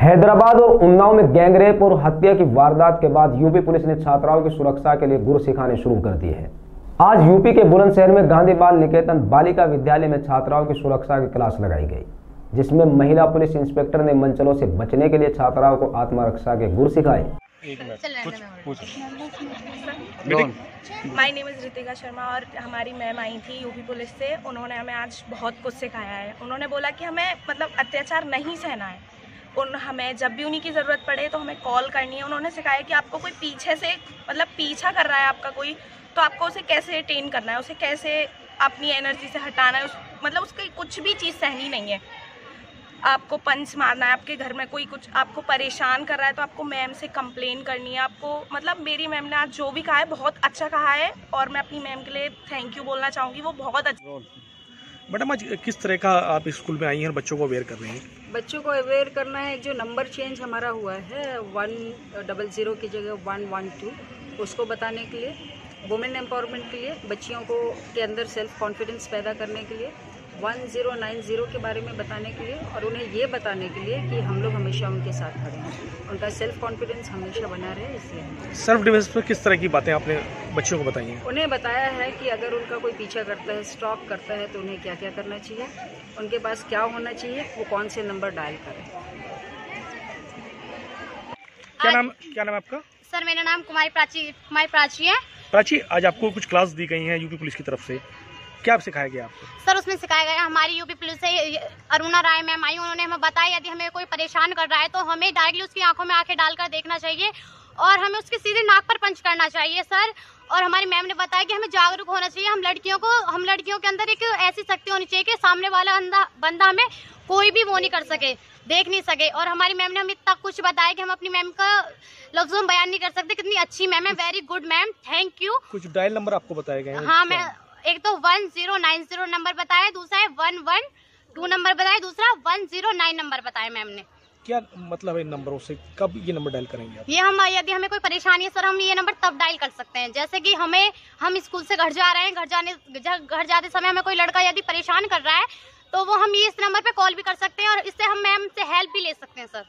हैदराबाद और उन्नाव में गैंगरेप और हत्या की वारदात के बाद यूपी पुलिस ने छात्राओं की सुरक्षा के लिए गुर सिखाने शुरू कर दिए हैं। आज यूपी के बुलंदशहर में गांधी बाल निकेतन बालिका विद्यालय में छात्राओं की सुरक्षा की क्लास लगाई गई जिसमें महिला पुलिस इंस्पेक्टर ने मंचलों से बचने के लिए छात्राओं को आत्मरक्षा के गुर सिखाए। My name is Ritika Sharma और हमारी मैम आई थी यूपी पुलिस से। उन्होंने हमें आज बहुत कुछ सिखाया है। उन्होंने बोला कि हमें मतलब अत्याचार नहीं सहना है। उन, हमें जब भी उन्हीं की ज़रूरत पड़े तो हमें कॉल करनी है। उन्होंने सिखाया कि आपको कोई पीछे से मतलब पीछा कर रहा है आपका कोई तो आपको उसे कैसे टेन करना है? उसे कैसे अपनी एनर्जी से हटाना है? उस मतलब उसकी कुछ भी चीज़ सहनी नहीं है। आपको पंच मारना है, आपके घर में कोई कुछ, आपको परेशान कर रहा है तो आपको मैम से कंप्लेन करनी है। आपको मतलब मेरी मैम ने आज जो भी कहा है, बहुत अच्छा कहा है, और मैं अपनी मैम के लिए थैंक यू बोलना चाहूँगी। वो बहुत अच्छा मैडम, आज किस तरह का आप स्कूल में आई हैं और बच्चों को अवेयर कर रही हैं? बच्चों को अवेयर करना है, जो नंबर चेंज हमारा हुआ है वन डबल ज़ीरो की जगह वन वन टू उसको बताने के लिए वुमेन एम्पावरमेंट के लिए, बच्चियों को के अंदर सेल्फ कॉन्फिडेंस पैदा करने के लिए वन ज़ीरो नाइन ज़ीरो के बारे में बताने के लिए और उन्हें ये बताने के लिए कि हम लोग हमेशा उनके साथ खड़े हैं। उनका सेल्फ कॉन्फिडेंस हमेशा बना रहे इसलिए सेल्फ डिफेंस पर किस तरह की बातें आपने बच्चों को बताई हैं? उन्हें बताया है कि अगर उनका कोई पीछा करता है स्टॉक करता है तो उन्हें क्या क्या करना चाहिए? उनके पास क्या होना चाहिए? वो कौन से नंबर डायल करें क्या नाम क्या नाम आपका? सर मेरा नाम कुमारी प्राची कुमारी प्राची है। प्राची आज आपको कुछ क्लास दी गई हैं यूपी पुलिस की तरफ़ से। क्या आप सिखाया गया आपको? सर उसमें सिखाया गया हमारी यूपी पुलिस से अरुणा राय मैम आई उन्होंने हमें बताया यदि हमें कोई परेशान कर रहा है तो हमें डायरेक्टली उसकी आँखों में आँखें डालकर देखना चाहिए और हमें उसके सीधे नाक पर पंच करना चाहिए सर। और हमारी मैम ने बताया कि हमें जागरूक होना चाहिए हम लड़कियों को हम लड़कियों के अंदर एक ऐसी शक्ति होनी चाहिए कि सामने वाला बंदा हमें कोई भी वो नहीं कर सके देख नहीं सके। और हमारी मैम ने हमें इतना कुछ बताया कि हम अपनी मैम का लफ्जों में बयान नहीं कर सकते कितनी अच्छी मैम है very good ma'am thank you कुछ डायल नंबर आपको बताया गया हाँ मैं एक तो one zero nine zero number बताया दूसरा है वन वन टू नंबर बताया दूसरा वन ज़ीरो नाइन नंबर बताया मैम ने। क्या मतलब है इन नंबरों से? कब ये नंबर डायल करेंगे आप? ये हम यदि हमें कोई परेशानी है सर हम ये नंबर तब डायल कर सकते हैं। जैसे कि हमें हम स्कूल से घर जा रहे हैं घर जाने घर जाते समय हमें कोई लड़का यदि परेशान कर रहा है तो वो हम ये इस नंबर पे कॉल भी कर सकते हैं और इससे हम मैम से हेल्प भी ले सकते हैं सर।